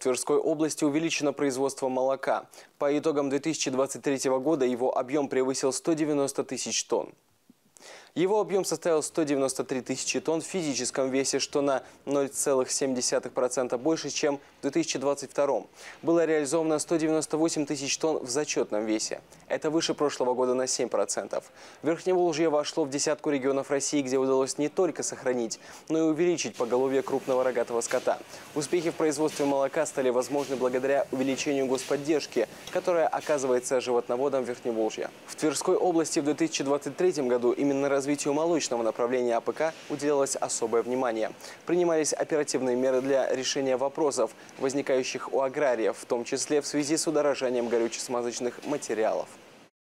В Тверской области увеличено производство молока. По итогам 2023 года его объем превысил 190 тысяч тонн. Его объем составил 193 тысячи тонн в физическом весе, что на 0,7% больше, чем в 2022. Было реализовано 198 тысяч тонн в зачетном весе. Это выше прошлого года на 7%. Верхневолжье вошло в десятку регионов России, где удалось не только сохранить, но и увеличить поголовье крупного рогатого скота. Успехи в производстве молока стали возможны благодаря увеличению господдержки, которая оказывается животноводам Верхневолжья. В Тверской области в 2023 году именно развитию молочного направления АПК уделялось особое внимание. Принимались оперативные меры для решения вопросов, возникающих у аграриев, в том числе в связи с удорожанием горюче-смазочных материалов.